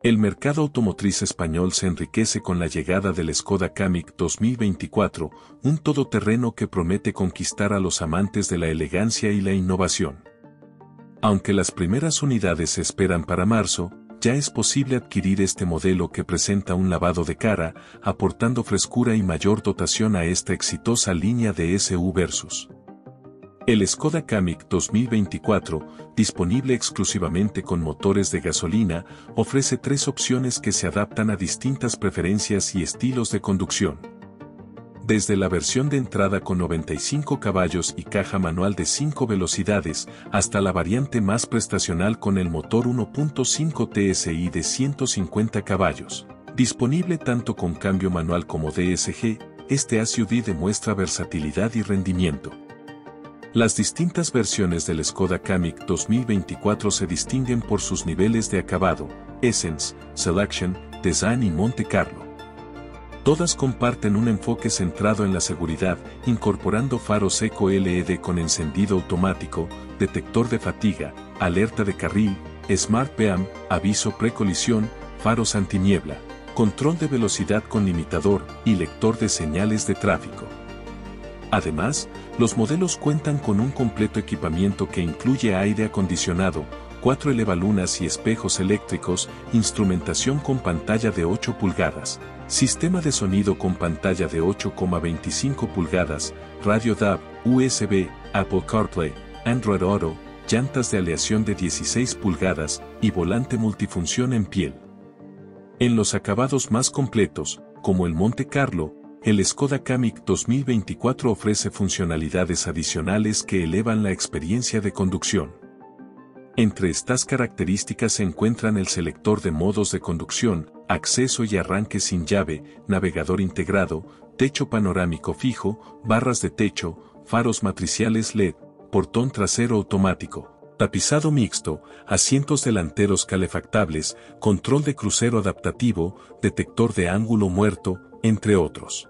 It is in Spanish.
El mercado automotriz español se enriquece con la llegada del Skoda Kamiq 2024, un todoterreno que promete conquistar a los amantes de la elegancia y la innovación. Aunque las primeras unidades se esperan para marzo, ya es posible adquirir este modelo que presenta un lavado de cara, aportando frescura y mayor dotación a esta exitosa línea de SU Versus. El Skoda Kamiq 2024, disponible exclusivamente con motores de gasolina, ofrece tres opciones que se adaptan a distintas preferencias y estilos de conducción. Desde la versión de entrada con 95 caballos y caja manual de 5 velocidades, hasta la variante más prestacional con el motor 1.5 TSI de 150 caballos. Disponible tanto con cambio manual como DSG, este SUV demuestra versatilidad y rendimiento. Las distintas versiones del Skoda Kamiq 2024 se distinguen por sus niveles de acabado, Essence, Selection, Design y Monte Carlo. Todas comparten un enfoque centrado en la seguridad, incorporando faros Eco LED con encendido automático, detector de fatiga, alerta de carril, Smart PAM, aviso precolisión, faros antiniebla, control de velocidad con limitador y lector de señales de tráfico. Además, los modelos cuentan con un completo equipamiento que incluye aire acondicionado, cuatro elevalunas y espejos eléctricos, instrumentación con pantalla de 8 pulgadas, sistema de sonido con pantalla de 8,25 pulgadas, radio DAB, USB, Apple CarPlay, Android Auto, llantas de aleación de 16 pulgadas y volante multifunción en piel. En los acabados más completos, como el Monte Carlo, el Skoda Kamiq 2024 ofrece funcionalidades adicionales que elevan la experiencia de conducción. Entre estas características se encuentran el selector de modos de conducción, acceso y arranque sin llave, navegador integrado, techo panorámico fijo, barras de techo, faros matriciales LED, portón trasero automático, tapizado mixto, asientos delanteros calefactables, control de crucero adaptativo, detector de ángulo muerto, entre otros.